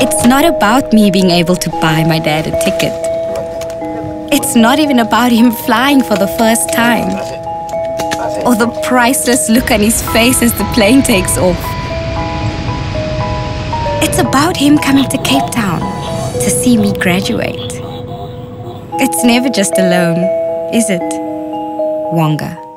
It's not about me being able to buy my dad a ticket. It's not even about him flying for the first time or the priceless look on his face as the plane takes off. It's about him coming to Cape Town to see me graduate. It's never just a loan, is it, Wonga?